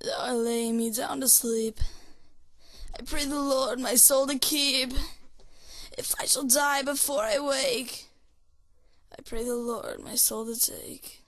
though I lay me down to sleep. I pray the Lord my soul to keep. If I shall die before I wake, I pray the Lord my soul to take.